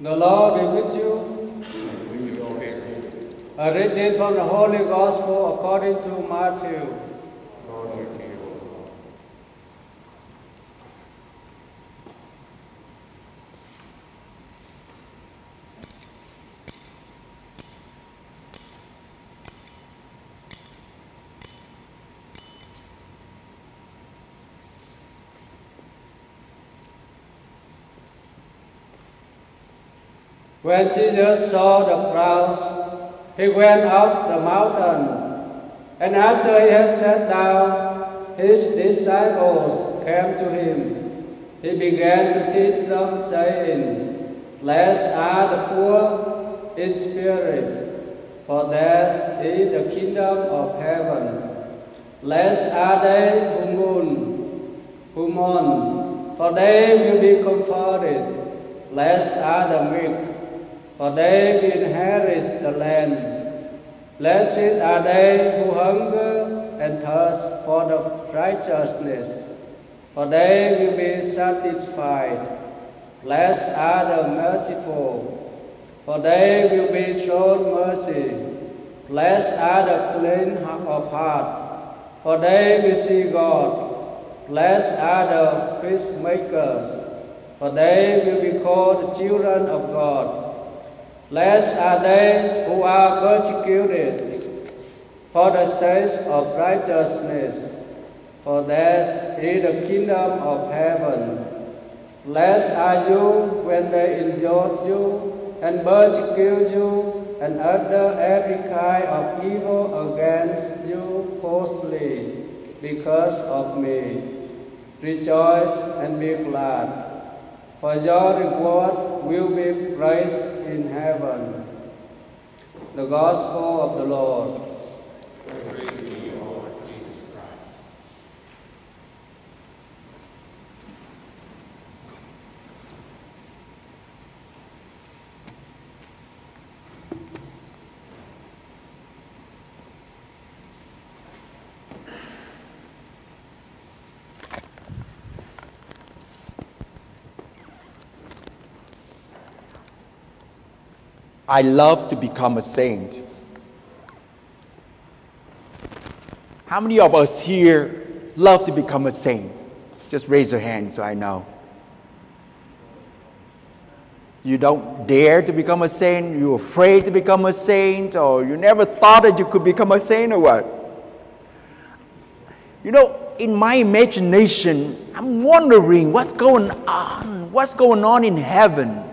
The Lord be with you. A reading from the Holy Gospel according to Matthew. When Jesus saw the crowds, he went up the mountain, and after he had sat down, his disciples came to him. He began to teach them, saying, Blessed are the poor in spirit, for theirs is the kingdom of heaven. Blessed are they who mourn, who mourn, for they will be comforted. Blessed are the meek, for they will inherit the land. Blessed are they who hunger and thirst for the righteousness, for they will be satisfied. Blessed are the merciful, for they will be shown mercy. Blessed are the clean of heart, for they will see God. Blessed are the peacemakers, for they will be called children of God. Blessed are they who are persecuted for the sake of righteousness, for theirs is the kingdom of heaven. Blessed are you when they injure you and persecute you and utter every kind of evil against you falsely because of me. Rejoice and be glad, for your reward will be great in heaven. The Gospel of the Lord. I love to become a saint. How many of us here love to become a saint? Just raise your hand so I know. You don't dare to become a saint, you're afraid to become a saint, or you never thought that you could become a saint, or what? You know, in my imagination, I'm wondering what's going on, what's going on in heaven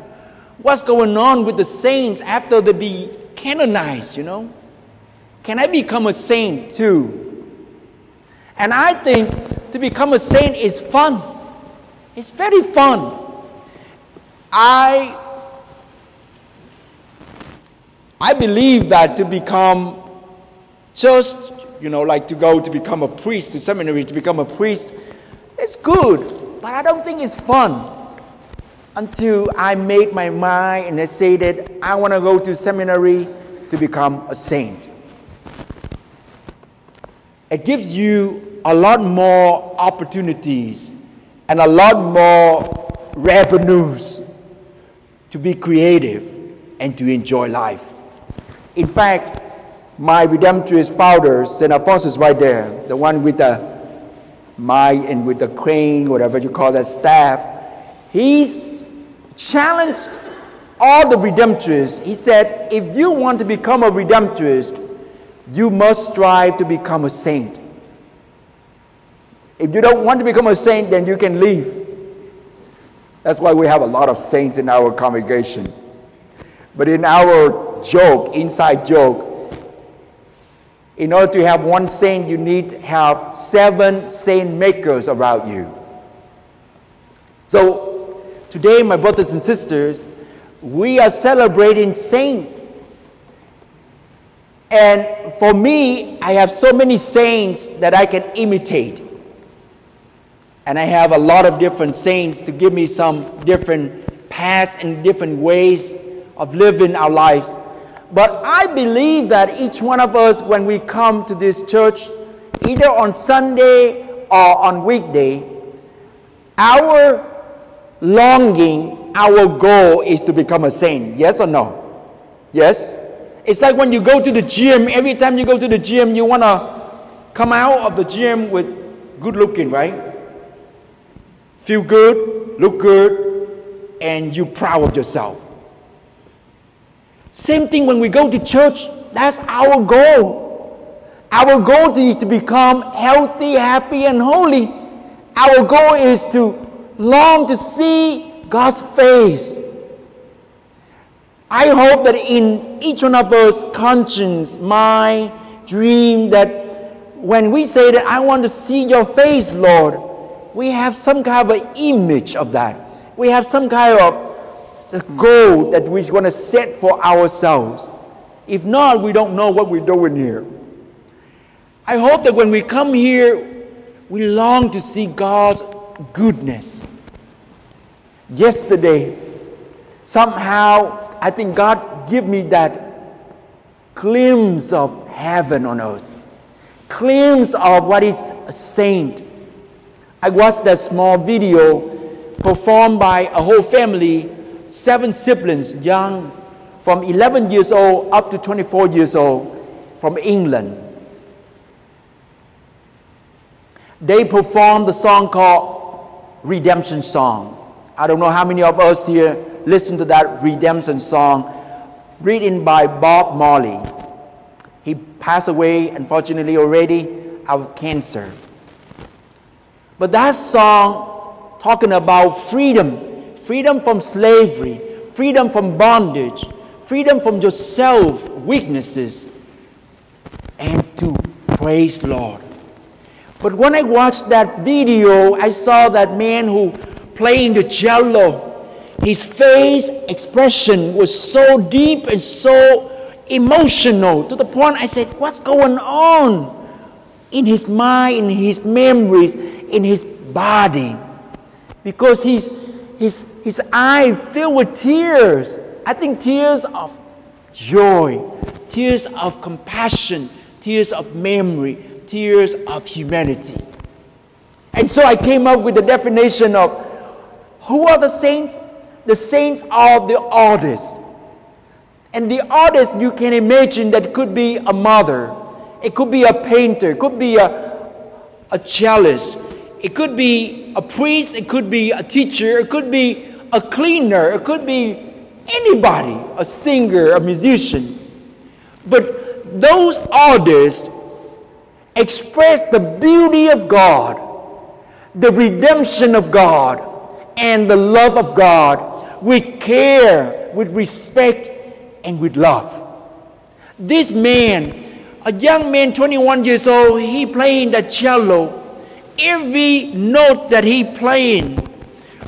what's going on with the saints after they be canonized, you know? Can I become a saint too? And I think to become a saint is fun. It's very fun. I I believe that to become just, you know, like to go to become a priest, to seminary to become a priest, it's good, but I don't think it's fun until I made my mind and I said that I want to go to seminary to become a saint. It gives you a lot more opportunities and a lot more revenues to be creative and to enjoy life. In fact, my Redemptorist founder, St. Alphonsus, right there, the one with the mic and with the crane, whatever you call that staff, he's challenged all the redemptorists. He said, if you want to become a redemptorist, you must strive to become a saint. If you don't want to become a saint, then you can leave. That's why we have a lot of saints in our congregation. But in our joke, inside joke, in order to have one saint, you need to have seven saint makers around you. So Today, my brothers and sisters, we are celebrating saints. And for me, I have so many saints that I can imitate. And I have a lot of different saints to give me some different paths and different ways of living our lives. But I believe that each one of us, when we come to this church, either on Sunday or on weekday, our longing our goal is to become a saint. Yes or no? Yes? It's like when you go to the gym, every time you go to the gym, you want to come out of the gym with good looking, right? Feel good, look good, and you're proud of yourself. Same thing when we go to church, that's our goal. Our goal is to become healthy, happy, and holy. Our goal is to long to see God's face. I hope that in each one of us conscience, mind, dream that when we say that I want to see your face, Lord, we have some kind of an image of that. We have some kind of the goal that we want to set for ourselves. If not, we don't know what we're doing here. I hope that when we come here, we long to see God's goodness. Yesterday, somehow, I think God gave me that glimpse of heaven on earth, glimpse of what is a saint. I watched that small video performed by a whole family, seven siblings, young, from 11 years old up to 24 years old, from England. They performed the song called Redemption Song. I don't know how many of us here listen to that redemption song written by Bob Marley. He passed away, unfortunately, already of cancer. But that song talking about freedom, freedom from slavery, freedom from bondage, freedom from your self weaknesses, and to praise Lord. But when I watched that video, I saw that man who playing the cello. His face expression was so deep and so emotional to the point I said, What's going on in his mind, in his memories, in his body? Because his, his, his eye filled with tears. I think tears of joy, tears of compassion, tears of memory, tears of humanity. And so I came up with the definition of who are the saints? The saints are the artists. And the artist, you can imagine that could be a mother, it could be a painter, it could be a, a cellist, it could be a priest, it could be a teacher, it could be a cleaner, it could be anybody, a singer, a musician. But those artists express the beauty of God, the redemption of God, and the love of God with care, with respect, and with love. This man, a young man, 21 years old, he playing the cello. Every note that he playing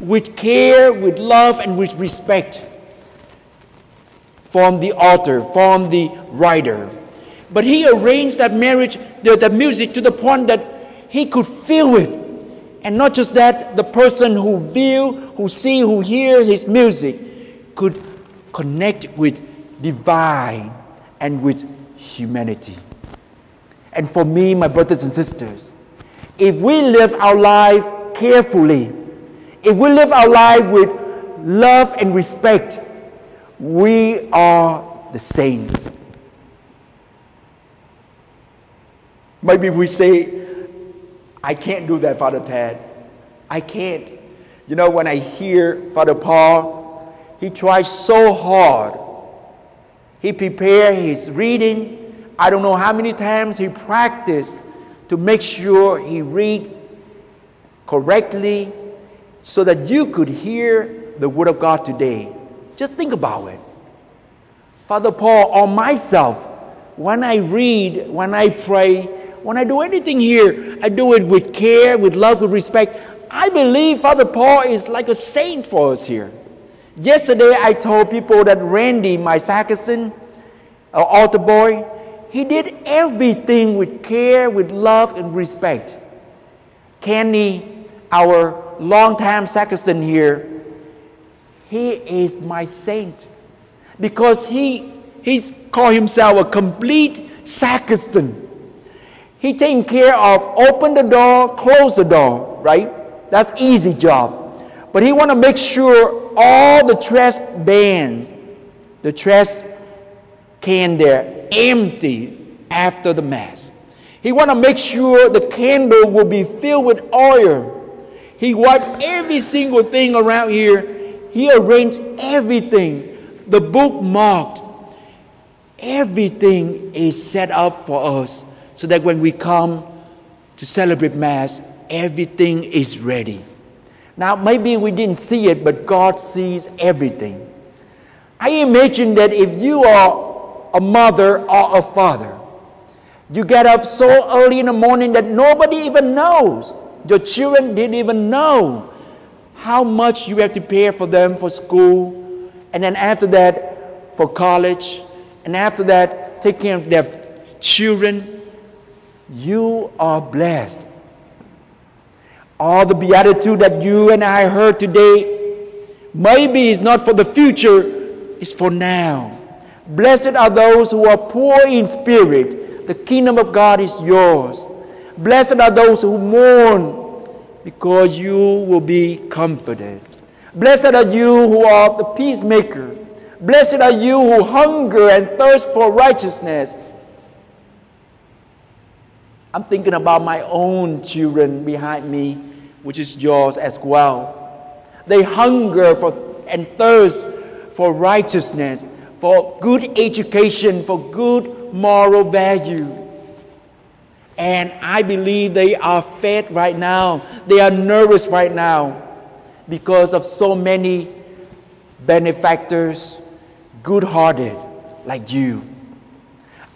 with care, with love, and with respect from the author, from the writer. But he arranged that marriage, the, the music to the point that he could feel it and not just that, the person who view, who see, who hear his music could connect with divine and with humanity. And for me, my brothers and sisters, if we live our life carefully, if we live our life with love and respect, we are the saints. Maybe we say, I can't do that, Father Tat. I can't. You know, when I hear Father Paul, he tries so hard. He prepared his reading. I don't know how many times he practiced to make sure he reads correctly so that you could hear the Word of God today. Just think about it. Father Paul, or myself, when I read, when I pray, when I do anything here, I do it with care, with love, with respect. I believe Father Paul is like a saint for us here. Yesterday, I told people that Randy, my sacristan, our uh, altar boy, he did everything with care, with love, and respect. Kenny, our longtime sacristan here, he is my saint because he he's called himself a complete sacristan. He taking care of open the door, close the door, right? That's easy job. But he want to make sure all the trash bans, the trash can there empty after the mass. He want to make sure the candle will be filled with oil. He wiped every single thing around here. He arranged everything. The book marked. Everything is set up for us so that when we come to celebrate Mass, everything is ready. Now, maybe we didn't see it, but God sees everything. I imagine that if you are a mother or a father, you get up so early in the morning that nobody even knows. Your children didn't even know how much you have to pay for them for school, and then after that, for college, and after that, take care of their children. You are blessed. All the beatitude that you and I heard today, maybe is not for the future, it's for now. Blessed are those who are poor in spirit. The kingdom of God is yours. Blessed are those who mourn, because you will be comforted. Blessed are you who are the peacemaker. Blessed are you who hunger and thirst for righteousness. I'm thinking about my own children behind me, which is yours as well. They hunger for and thirst for righteousness, for good education, for good moral value. And I believe they are fed right now. They are nervous right now because of so many benefactors, good hearted like you.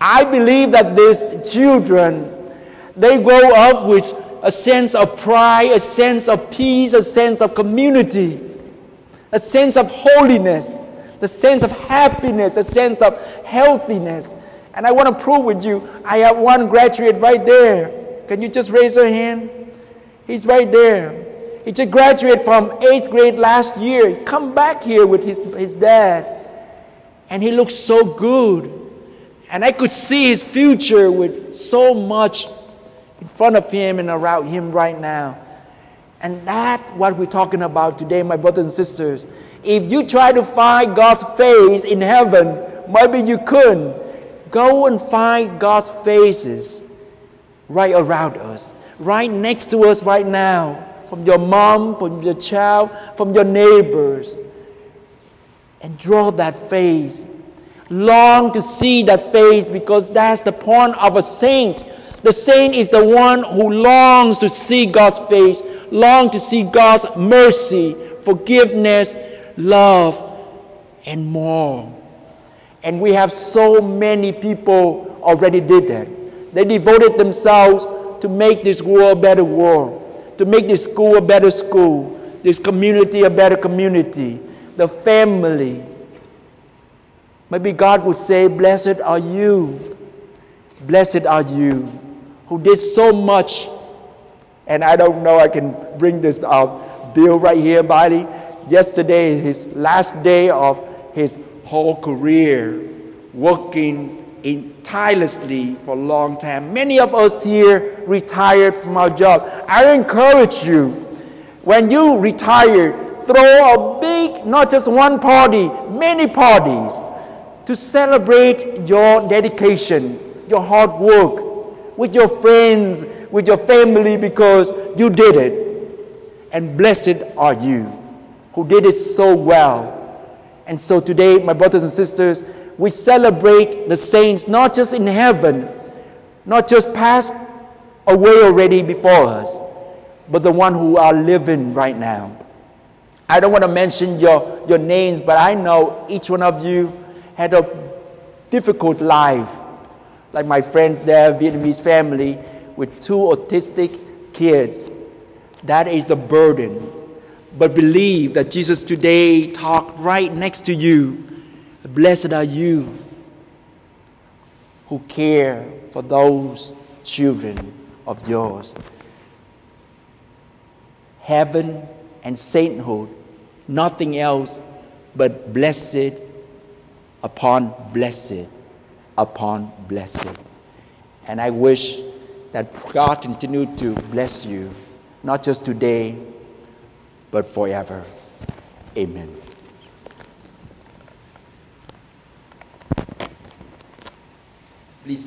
I believe that these children, they grow up with a sense of pride, a sense of peace, a sense of community, a sense of holiness, the sense of happiness, a sense of healthiness, and I want to prove with you, I have one graduate right there. Can you just raise your hand? He's right there. He just graduated from eighth grade last year. He come back here with his, his dad. And he looks so good. And I could see his future with so much in front of him and around him right now. And that's what we're talking about today, my brothers and sisters. If you try to find God's face in heaven, maybe you couldn't. Go and find God's faces right around us, right next to us right now, from your mom, from your child, from your neighbors. And draw that face. Long to see that face because that's the point of a saint. The saint is the one who longs to see God's face, long to see God's mercy, forgiveness, love, and more. And we have so many people already did that. They devoted themselves to make this world a better world, to make this school a better school, this community a better community, the family. Maybe God would say, Blessed are you, blessed are you, who did so much. And I don't know, I can bring this out. Bill, right here, buddy. Yesterday, his last day of his whole career working in tirelessly for a long time. Many of us here retired from our job. I encourage you, when you retire, throw a big, not just one party, many parties to celebrate your dedication, your hard work with your friends, with your family because you did it. And blessed are you who did it so well and so today, my brothers and sisters, we celebrate the saints not just in heaven, not just passed away already before us, but the one who are living right now. I don't want to mention your, your names, but I know each one of you had a difficult life. Like my friends there, Vietnamese family with two autistic kids. That is a burden but believe that Jesus today talked right next to you. Blessed are you who care for those children of yours. Heaven and sainthood, nothing else but blessed upon blessed upon blessing. And I wish that God continue to bless you, not just today, but forever. Amen. Please